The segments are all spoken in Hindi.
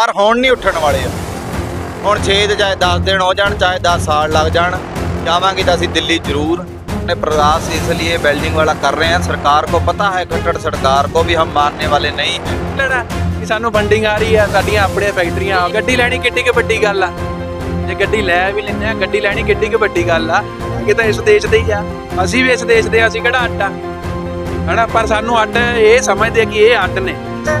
ਪਰ ਹੁਣ ਨਹੀਂ ਉੱਠਣ ਵਾਲੇ ਆ ਹੁਣ 6 ਤੇ ਚਾਹੇ 10 ਦਿਨ ਹੋ ਜਾਣ ਚਾਹੇ 10 ਸਾਲ ਲੱਗ ਜਾਣ ਜਾਵਾਂਗੇ ਤਾਂ ਅਸੀਂ ਦਿੱਲੀ ਜ਼ਰੂਰ ने प्रयास इसलिए वेल्डिंग वाला कर रहे हैं सरकार को पता है खट्टर सरकार को भी हम मानने वाले नहीं हैं ਲੈਣਾ ਕਿ ਸਾਨੂੰ ਫੰਡਿੰਗ ਆ ਰਹੀ ਆ ਸਾਡੀਆਂ ਆਪਣੀਆਂ ਫੈਕਟਰੀਆਂ ਆ ਗੱਡੀ ਲੈਣੀ ਕਿੱਡੀ ਕਿ ਵੱਡੀ ਗੱਲ ਆ ਜੇ ਗੱਡੀ ਲੈ ਵੀ ਲੈਂਦੇ ਆ ਗੱਡੀ ਲੈਣੀ ਕਿੱਡੀ ਕਿ ਵੱਡੀ ਗੱਲ ਆ ਇਹ ਤਾਂ ਇਸ ਦੇਸ਼ ਦੇ ਹੀ ਆ ਅਸੀਂ ਵੀ ਇਸ ਦੇਸ਼ ਦੇ ਆ, ਅਸੀਂ ਕਿਹੜਾ ਅੱਡ ਆ ਹਨਾ ਪਰ ਸਾਨੂੰ ਅੱਡ ਇਹ ਸਮਝਦੇ ਕਿ ਇਹ ਅੱਡ ਨੇ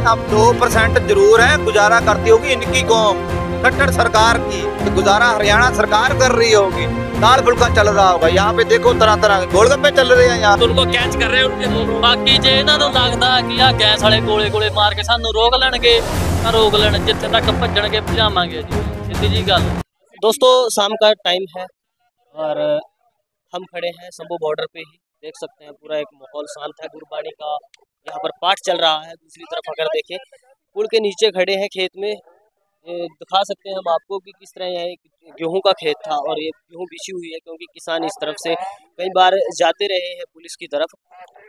अब दो परसेंट ज़रूर है, गुजारा करती होगी इनकी कौम। खट्टर सरकार की तो गुजारा हरियाणा सरकार कर रही होगी। दाल फुल्का चल रहा होगा, यहाँ पे देखो तरह तरह के गोलगप्पे चल रहे हैं यहाँ। उनको कैच कर रहे उनके ਬਾਕੀ ਜੇ ਇਹਨਾਂ ਨੂੰ ਲੱਗਦਾ ਕਿ ਆ ਗੈਸ ਵਾਲੇ ਗੋਲੇ ਗੋਲੇ ਮਾਰ ਕੇ ਸਾਨੂੰ ਰੋਕ ਲੈਣਗੇ ਤਾਂ ਰੋਕ ਲੈਣ ਜਿੱਥੇ ਤੱਕ ਭੱਜਣਗੇ ਭਜਾਵਾਂਗੇ ਜੀ ਸਿੱਧੀ ਜੀ ਗੱਲ दोस्तों, शाम का टाइम है, और हम खड़े हैं शंभू बॉर्डर पे ही। देख सकते हैं पूरा एक माहौल शांत है, गुरबाणी का। यहाँ पर पाठ चल रहा है, दूसरी तरफ़ अगर देखें, पुल के नीचे खड़े हैं खेत में। दिखा सकते हैं हम आपको कि किस तरह यह गेहूँ का खेत था और ये गेहूँ बिछी हुई है क्योंकि किसान इस तरफ़ से कई बार जाते रहे हैं पुलिस की तरफ़।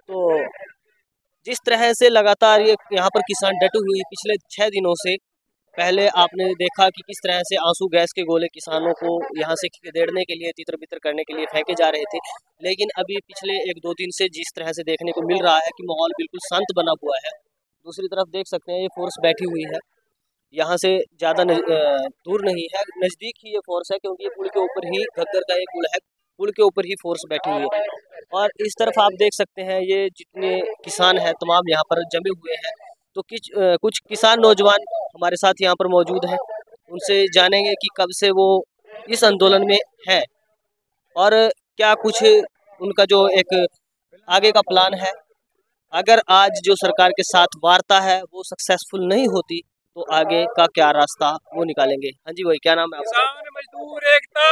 तो जिस तरह से लगातार ये यहाँ पर किसान डटे हुए पिछले छः दिनों से पहले आपने देखा कि किस तरह से आँसू गैस के गोले किसानों को यहाँ से खदेड़ने के लिए तितर बितर करने के लिए फेंके जा रहे थे। लेकिन अभी पिछले एक दो दिन से जिस तरह से देखने को मिल रहा है कि माहौल बिल्कुल शांत बना हुआ है, दूसरी तरफ़ देख सकते हैं ये फोर्स बैठी हुई है। यहाँ से ज़्यादा दूर नहीं है, नज़दीक ही ये फोर्स है क्योंकि ये पुल के ऊपर ही घग्गर का एक पुल है, पुल के ऊपर ही फोर्स बैठी हुई है। और इस तरफ़ आप देख सकते हैं ये जितने किसान हैं, तमाम यहाँ पर जमे हुए हैं। तो किच, कुछ किसान नौजवान हमारे साथ यहाँ पर मौजूद हैं। उनसे जानेंगे कि कब से वो इस आंदोलन में है। और क्या कुछ उनका जो एक आगे का प्लान है? अगर आज जो सरकार के साथ वार्ता है वो सक्सेसफुल नहीं होती तो आगे का क्या रास्ता वो निकालेंगे। हाँ जी भाई क्या नाम है मजदूर एकता।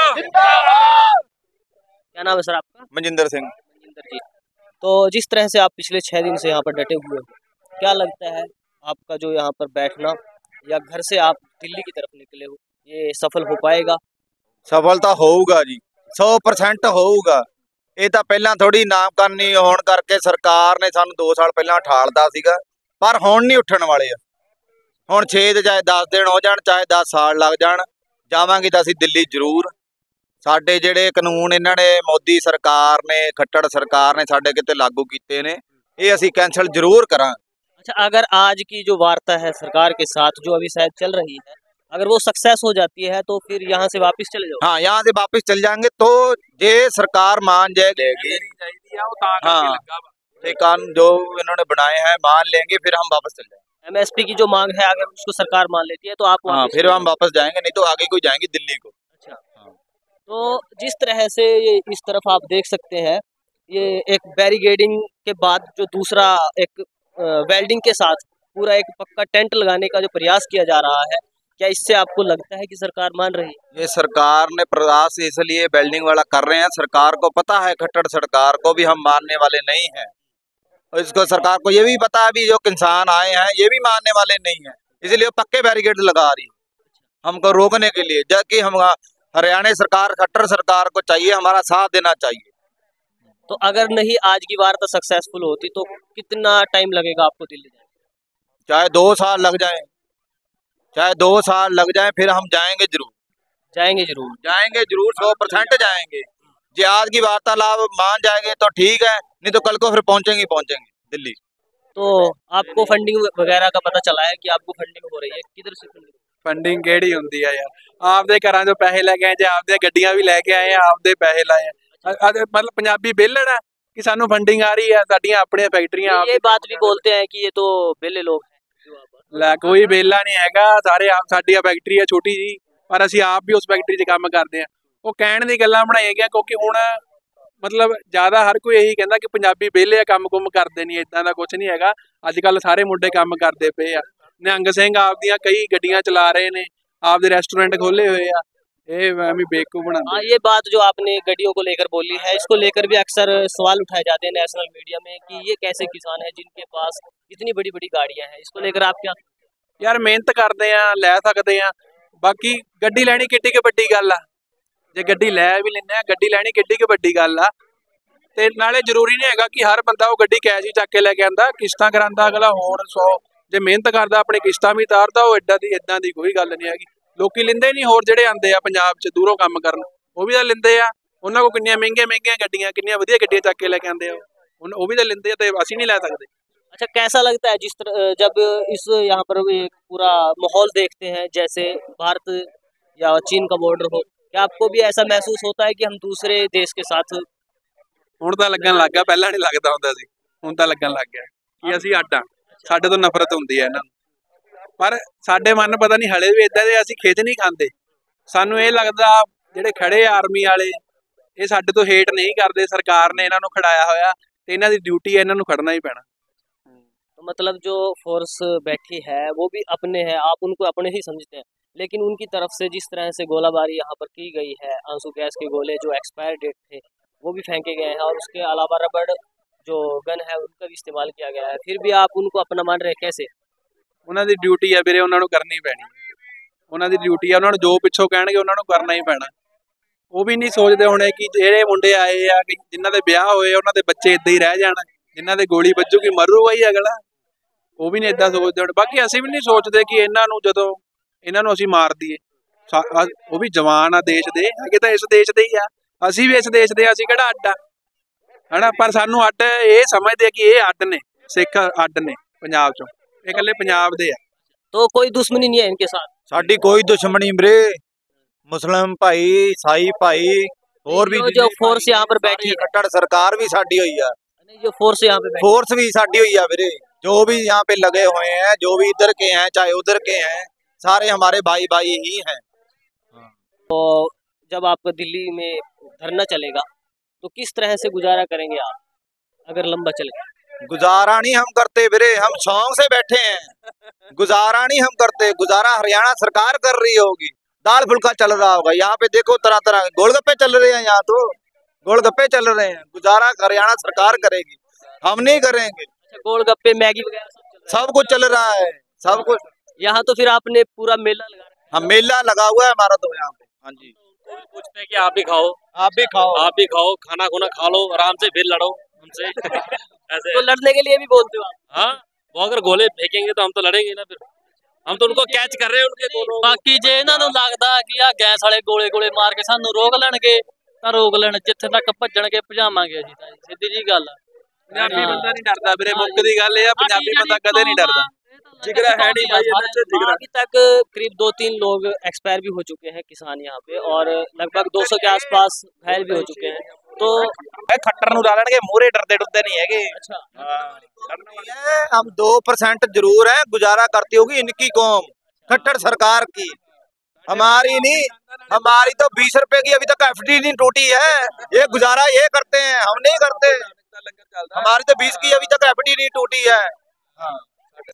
क्या नाम है सर आपका? मनजिंदर सिंह। मनजिंदर जी। तो जिस तरह से आप पिछले छह दिन से यहाँ पर डटे हुए हैं क्या लगता है आपका जो यहाँ पर बैठना या घर से आप दिल्ली की तरफ निकले हो ये सफल हो पाएगा ਸਫਲਤਾ ਹੋਊਗਾ ਜੀ 100% ਹੋਊਗਾ ਇਹ ਤਾਂ ਪਹਿਲਾਂ ਥੋੜੀ ਨਾਮਕਾਨੀ ਹੋਣ ਕਰਕੇ ਸਰਕਾਰ ਨੇ ਸਾਨੂੰ 2 ਸਾਲ ਪਹਿਲਾਂ ਠਾਲਦਾ ਸੀਗਾ ਪਰ ਹੁਣ ਨਹੀਂ ਉੱਠਣ ਵਾਲੇ ਆ ਹੁਣ 6 ਤੇ ਚਾਹੇ 10 ਦਿਨ ਹੋ ਜਾਣ ਚਾਹੇ 10 ਸਾਲ ਲੱਗ ਜਾਣ ਜਾਵਾਂਗੇ ਤਾਂ ਅਸੀਂ ਦਿੱਲੀ ਜ਼ਰੂਰ ਸਾਡੇ ਜਿਹੜੇ ਕਾਨੂੰਨ ਇਹਨਾਂ ਨੇ ਮੋਦੀ ਸਰਕਾਰ ਨੇ ਖੱਟੜ ਸਰਕਾਰ ਨੇ ਸਾਡੇ ਕਿਤੇ ਲਾਗੂ ਕੀਤੇ ਨੇ ਇਹ ਅਸੀਂ ਕੈਨਸਲ ਜ਼ਰੂਰ ਕਰਾਂ अच्छा अगर आज की जो वार्ता है सरकार के साथ जो अभी शायद चल रही है अगर वो सक्सेस हो जाती है तो फिर यहाँ से वापस चले जाओ हाँ यहाँ से वापस चल जाएँगे तो ये सरकार मान जाएगी। हाँ। ठेकान जो इन्होंने बनाए हैं मान लेंगे फिर हम वापस चल जाएँगे। एमएसपी की जो मांग है अगर उसको सरकार मान लेती है तो आप हाँ, फिर हम वापस जाएँगे नहीं तो आगे कोई जाएँगे दिल्ली को। अच्छा हाँ। तो जिस तरह से ये इस तरफ़ आप देख सकते हैं ये एक बैरिगेडिंग के बाद जो दूसरा एक वेल्डिंग के साथ पूरा एक पक्का टेंट लगाने का जो प्रयास किया जा रहा है, क्या इससे आपको लगता है कि सरकार मान रही है? ये सरकार ने प्रयास इसलिए बिल्डिंग वाला कर रहे हैं, सरकार को पता है खट्टर सरकार को भी हम मानने वाले नहीं हैं। और इसको सरकार को ये भी पता है भी जो किसान आए हैं, ये भी मानने वाले नहीं है, इसलिए पक्के बैरिकेड लगा रही हमको रोकने के लिए, जबकि हम, हरियाणा सरकार खट्टर सरकार को चाहिए, हमारा साथ देना चाहिए। तो अगर नहीं आज की वार्ता सक्सेसफुल होती तो कितना टाइम लगेगा आपको दिल्ली जाने में? चाहे दो साल लग जाए चाहे दो साल लग जाए फिर हम जाएंगे जरूर जाएंगे जरूर जाएंगे जरूर सौ परसेंट जाएंगे जे आज की वार्तालाप मान जाएंगे तो ठीक है नहीं तो कल को फिर पहुंचेंगे ही पहुंचेंगे दिल्ली तो आपको फंडिंग वगैरह का पता चला है कि आपको फंडिंग हो रही है किधर से फंडिंग ਫੰਡਿੰਗ ਕਿਹੜੀ ਹੁੰਦੀ ਆ ਯਾਰ ਆਪਦੇ ਘਰਾਂ ਚੋਂ ਪੈਸੇ ਲੈ ਕੇ ਆਏ ਜੇ ਆਪਦੇ ਗੱਡੀਆਂ ਵੀ ਲੈ ਕੇ ਆਏ ਆ ਆਪਦੇ ਪੈਸੇ ਲਾਏ ਆ ਅ- ਅ- ਮਤਲਬ ਪੰਜਾਬੀ ਵਿਹਲੜ ਆ ਕਿ ਸਾਨੂੰ ਫੰਡਿੰਗ ਆ ਰਹੀ ਆ ਸਾਡੀਆਂ ਆਪਣੀਆਂ ਫੈਕਟਰੀਆਂ ਆਪ ये बात भी बोलते हैं कि ये तो बेले लोग हैं जो आप- ਲੈ ਕੋਈ ਵਿਹਲਾ ਨਹੀਂ ਹੈਗਾ ਸਾਰੇ ਆਪ ਸਾਡੀ ਆ ਫੈਕਟਰੀ ਆ ਛੋਟੀ ਜੀ ਪਰ ਅਸੀਂ ਆਪ ਵੀ ਉਸ ਫੈਕਟਰੀ 'ਚ ਕੰਮ ਕਰਦੇ ਆ ਉਹ ਕਹਿਣ ਦੀ ਗੱਲਾਂ ਬਣਾਈਆਂ ਗਿਆ ਕਿਉਂਕਿ ਹੁਣ ਮਤਲਬ ਜ਼ਿਆਦਾ ਹਰ ਕੋਈ ਇਹੀ ਕਹਿੰਦਾ ਕਿ ਪੰਜਾਬੀ ਵਿਹਲੇ ਆ ਕੰਮ ਕੁੰਮ ਕਰਦੇ ਨਹੀਂ ਇਦਾਂ ਦਾ ਕੁਝ ਨਹੀਂ ਹੈਗਾ ਅੱਜ ਕੱਲ ਸਾਰੇ ਮੁੰਡੇ ਕੰਮ ਕਰਦੇ ਪਏ ਆ ਨਿਹੰਗ ਸਿੰਘ ਆਪਦੀਆਂ ਕਈ ਗੱਡੀਆਂ ਚਲਾ ਰਹੇ ਨੇ ਆਪਦੇ ਰੈਸਟੋਰੈਂਟ ਖੋਲੇ ਹੋਏ ਆ ਇਹ ਐਵੇਂ ਬੇਕੂ ਬਣਾਉਂਦੇ हाँ ये बात जो आपने गड्डियों को लेकर बोली है इसको लेकर भी अक्सर सवाल उठाए जाते हैं नेशनल मीडिया में कि ये कैसे किसान है जिनके पास इतनी बड़ी बड़ी गाड़ियां हैं इसको लेकर आप क्या ਯਾਰ ਮਿਹਨਤ ਕਰਦੇ ਆ ਲੈ ਸਕਦੇ ਆ ਬਾਕੀ ਗੱਡੀ ਲੈਣੀ ਕਿੱਡੀ ਕਿ ਵੱਡੀ ਗੱਲ ਆ ਜੇ ਗੱਡੀ ਲੈ ਵੀ ਲੈਂਦੇ ਆ ਗੱਡੀ ਲੈਣੀ ਕਿੱਡੀ ਕਿ ਵੱਡੀ ਗੱਲ ਆ ਤੇ ਨਾਲੇ ਜ਼ਰੂਰੀ ਨਹੀਂ ਹੈਗਾ ਕਿ ਹਰ ਬੰਦਾ ਉਹ ਗੱਡੀ ਕੈਸ਼ ਹੀ ਚੱਕ ਕੇ ਲੈ ਕੇ ਆਂਦਾ ਕਿਸ਼ਤਾਂ ਕਰਾਂਦਾ ਅਗਲਾ ਹੋਰ 100 ਜੇ ਮਿਹਨਤ ਕਰਦਾ ਆਪਣੀ ਕਿਸ਼ਤਾਂ ਵੀ ਤਾਰਦਾ ਉਹ ਐਡਾ ਦੀ ਐਦਾਂ ਦੀ ਕੋਈ ਗੱਲ ਨਹੀਂ ਹੈਗੀ ਲੋਕੀ ਲਿੰਦੇ ਨਹੀਂ ਹੋਰ ਜਿਹੜੇ ਆਂਦੇ ਆ ਪੰਜਾਬ 'ਚ ਦੂਰੋਂ ਕੰਮ ਕਰਨ ਉਹ ਵੀ ਤਾਂ ਲਿੰਦੇ ਆ ਉਹਨਾਂ ਕੋਲ ਕਿੰਨੀਆਂ ਮਹਿੰਗੀਆਂ ਮਹਿੰਗੀਆਂ ਗੱਡੀਆਂ ਕਿੰਨੀਆਂ ਵਧੀਆ ਗੱਡੀਆਂ ਚੱਕ ਕੇ ਲੈ ਕੇ ਆਂਦੇ ਆ ਉਹ ਉਹ ਵੀ ਤਾਂ ਲਿੰਦੇ ਆ ਤੇ ਅਸੀਂ ਨਹੀਂ ਲੈ ਸਕਦੇ अच्छा कैसा लगता है जिस तरह अ, जब इस यहाँ पर एक पूरा माहौल देखते हैं जैसे भारत या चीन का बॉर्डर हो क्या आपको भी ऐसा महसूस होता है कि हम दूसरे देश के साथ ਹੁਣ ਤਾਂ ਲੱਗਣ ਲੱਗ ਗਿਆ ਪਹਿਲਾਂ ਨਹੀਂ ਲੱਗਦਾ ਹੁੰਦਾ ਸੀ ਹੁਣ ਤਾਂ ਲੱਗਣ ਲੱਗ ਗਿਆ ਕਿ ਅਸੀਂ ਅੱਡ ਆ ਸਾਡੇ ਤੋਂ ਨਫ਼ਰਤ ਹੁੰਦੀ ਹੈ ਇਹਨਾਂ ਨੂੰ ਪਰ ਸਾਡੇ ਮਨ ਪਤਾ ਨਹੀਂ ਹਲੇ ਵੀ ਇਦਾਂ ਦੇ ਅਸੀਂ ਖਿੱਚ ਨਹੀਂ ਖਾਂਦੇ ਸਾਨੂੰ ਇਹ ਲੱਗਦਾ ਜਿਹੜੇ ਖੜੇ ਆਰਮੀ ਵਾਲੇ ਇਹ ਸਾਡੇ ਤੋਂ ਹੇਟ ਨਹੀਂ ਕਰਦੇ ਸਰਕਾਰ ਨੇ ਇਹਨਾਂ ਨੂੰ ਖੜਾਇਆ ਹੋਇਆ ਤੇ ਇਹਨਾਂ ਦੀ ਡਿਊਟੀ ਹੈ ਇਹਨਾਂ ਨੂੰ ਖੜਨਾ ਹੀ ਪੈਣਾ तो मतलब जो फोर्स बैठी है वो भी अपने हैं आप उनको अपने ही समझते हैं लेकिन उनकी तरफ से जिस तरह से गोलाबारी यहाँ पर की गई है आंसू गैस के गोले जो एक्सपायर डेट थे वो भी फेंके गए हैं और उसके अलावा रबड़ जो गन है उनका भी इस्तेमाल किया गया है फिर भी आप उनको अपना मान रहे हैं कैसे ਉਹਨਾਂ ਦੀ ਡਿਊਟੀ ਆ ਵੀਰੇ, ਉਹਨਾਂ ਨੂੰ ਕਰਨੀ ਪੈਣੀ। ਉਹਨਾਂ ਦੀ ਡਿਊਟੀ ਆ, ਉਹਨਾਂ ਨੂੰ ਜੋ ਪਿੱਛੋਂ ਕਹਿਣਗੇ, ਉਹਨਾਂ ਨੂੰ ਕਰਨਾ ਹੀ ਪੈਣਾ। ਉਹ ਵੀ ਨਹੀਂ ਸੋਚਦੇ ਹੋਣੇ ਕਿ ਜਿਹੜੇ ਮੁੰਡੇ ਆਏ ਆ, ਕਿ ਜਿਨ੍ਹਾਂ ਦੇ ਵਿਆਹ ਹੋਏ ਉਹਨਾਂ ਦੇ ਬੱਚੇ ਇੱਦਾਂ ਹੀ ਰਹਿ ਜਾਣ, ਜਿਨ੍ਹਾਂ ਦੇ ਗੋਲੀ ਵੱਜੂਗੀ, ਮਰੂਗਾ ਹੀ ਅਗਲਾ। ਉਹ ਵੀ ਨਹੀਂ ਇਦਾਂ ਸੋਚਦੇ ਹੋਣੇ। ਬਾਕੀ ਅਸੀਂ ਵੀ ਨਹੀਂ ਸੋਚਦੇ ਕਿ ਇਹਨਾਂ ਨੂੰ ਜਦੋਂ ਇਹਨਾਂ ਨੂੰ ਅਸੀਂ ਮਾਰ ਦਈਏ। ਉਹ ਵੀ ਜਵਾਨ ਆ ਦੇਸ਼ ਦੇ ਹੈਗੇ ਤਾਂ ਇਸ ਦੇਸ਼ ਦੇ ਹੀ ਆ। ਅਸੀਂ ਵੀ ਇਸ ਦੇਸ਼ ਦੇ ਅਸੀਂ ਕਿਹੜਾ ਅੱਡ ਆ? ਹਨਾ? ਪਰ ਸਾਨੂੰ ਅੱਡ ਇਹ ਸਮਝਦੇ ਆ ਕਿ ਇਹ ਅੱਡ ਨੇ, ਸਿੱਖ ਅੱਡ ਨੇ, ਪੰਜਾਬ ਚੋਂ। ਇਹ ਇਕੱਲੇ ਪੰਜਾਬ ਦੇ ਆ तो कोई दुश्मनी नहीं है इनके साथ ਸਾਡੀ ਕੋਈ ਦੁਸ਼ਮਣੀ ਵੀਰੇ ਮੁਸਲਮ ਭਾਈ ਈਸਾਈ ਭਾਈ ਹੋਰ ਵੀ जो- जो फोर्स यहाँ पर बैठी है ਖੱਟੜ ਸਰਕਾਰ ਵੀ ਸਾਡੀ ਹੋਈ ਆ नहीं, जो फोर्स यहाँ पे बैठी फोर्स भी साड़ी हुई है वीरे जो भी यहाँ पे लगे हुए हैं जो भी इधर के हैं चाहे उधर के हैं सारे हमारे भाई भाई ही हैं तो जब आपका दिल्ली में धरना चलेगा तो किस तरह से गुजारा करेंगे आप अगर लंबा चले गुजारा नहीं हम करते वीरे हम शौक से बैठे हैं। गुजारा नहीं हम करते गुजारा हरियाणा सरकार कर रही होगी। दाल फुल्का चल रहा होगा यहाँ पे देखो तरह तरह के गोलगप्पे चल रहे हैं यहाँ तो। गोलगप्पे चल रहे हैं गुजारा हरियाणा सरकार करेगी हम नहीं करेंगे। अच्छा गोलगप्पे मैगी वगैरह सब कुछ चल रहा है सब कुछ। यहाँ तो फिर आपने पूरा मेला लगा हम मेला लगा हुआ है हमारा तो यहाँ पे हाँ जी। पूछते हैं कि आप भी खाओ। आप भी खाओ। आप भी खाओ खाना खुना खा लो आराम से फिर लड़ो। उनसे ऐसे है। तो लड़ने के लिए भी बोलते हो आप हाँ वो अगर गोले फेंकेंगे तो हम तो लड़ेंगे ना फिर हम तो उनको कैच कर रहे हैं उनके दोनों ਬਾਕੀ ਜੇ ਇਹਨਾਂ ਨੂੰ ਲੱਗਦਾ ਕਿ ਆ ਗੈਸ ਵਾਲੇ ਗੋਲੇ ਗੋਲੇ ਮਾਰ ਕੇ ਸਾਨੂੰ ਰੋਕ ਲੈਣਗੇ ਤਾਂ ਰੋਕ ਲੈਣ ਜਿੱਥੇ ਤੱਕ ਭੱਜਣਗੇ ਭਜਾਵਾਂਗੇ ਅਸੀਂ ਤਾਂ ਜੀ, ਸਿੱਧੀ ਜੀ ਗੱਲ ਆ ਪੰਜਾਬੀ ਬੰਦਾ ਨਹੀਂ ਡਰਦਾ ਵੀਰੇ ਮੁੱਕ ਦੀ ਗੱਲ ਇਹ ਆ ਪੰਜਾਬੀ ਬੰਦਾ ਕਦੇ ਨਹੀਂ ਡਰਦਾ जिगरा है नहीं भाई, ये तो जिगरा। अभी तक करीब दो तीन लोग एक्सपायर भी हो चुके हैं किसान यहाँ पे और लगभग 200 के आसपास घायल भी हो चुके हैं तो ਇਹ ਖੱਟਰ ਨੂੰ ਲਾ ਲੈਣਗੇ ਮੂਰੇ ਡਰਦੇ ਡੁਰਦੇ ਨਹੀਂ ਹੈਗੇ अच्छा हम दो परसेंट जरूर है गुजारा करती होगी इनकी कौम खट्टर सरकार की हमारी नहीं हमारी तो बीस रुपए की अभी तक एफ नहीं टूटी है ये गुजारा ये करते हैं हम नहीं करते हमारी तो बीस की अभी तक एफ नहीं टूटी है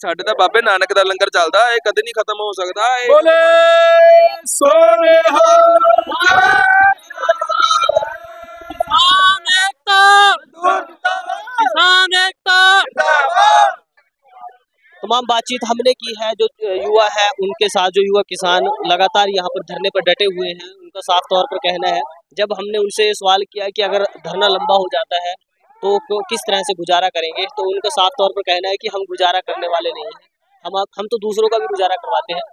ਸਾਡੇ ਤਾਂ ਬਾਬੇ ਨਾਨਕ ਦਾ ਲੰਗਰ ਚੱਲਦਾ ਇਹ ਕਦੇ ਨਹੀਂ ਖਤਮ ਹੋ ਸਕਦਾ ਇਹ ਬੋਲੇ ਸੋਨੇ ਕਿਸਾਨ तमाम बातचीत हमने की है, जो युवा है, उनके साथ जो युवा किसान लगातार यहाँ पर धरने पर डटे हुए हैं, उनका साफ़ तौर पर कहना है, जब हमने उनसे सवाल किया कि अगर धरना लंबा हो जाता है तो किस तरह से गुजारा करेंगे तो उनका साफ़ तौर पर कहना है कि हम गुजारा करने वाले नहीं हैं। हम हम तो दूसरों का भी गुजारा करवाते हैं